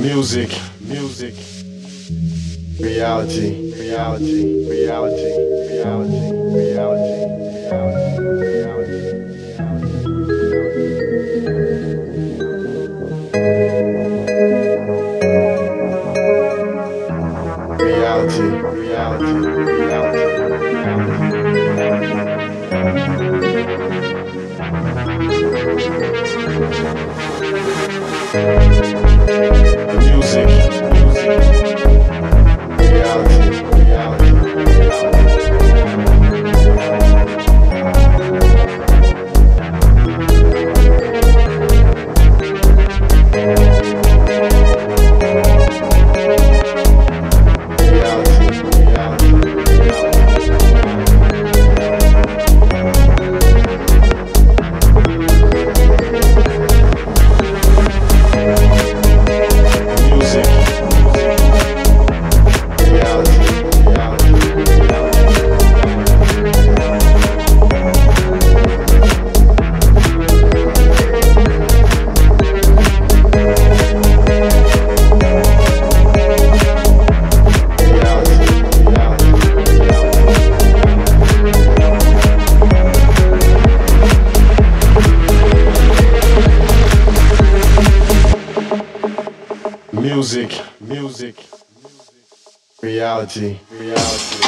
Music, music, reality, reality, reality, reality, reality, reality, reality. Reality, reality, reality, reality. Music, music, reality, reality.